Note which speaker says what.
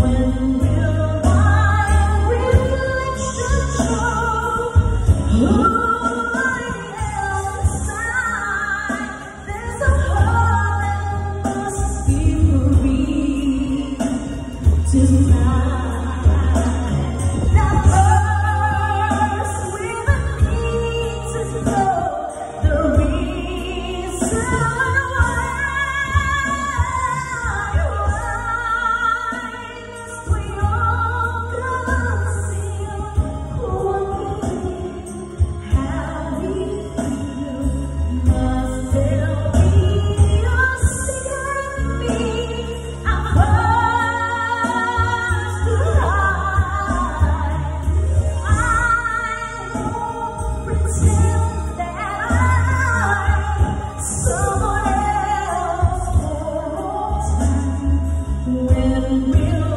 Speaker 1: When will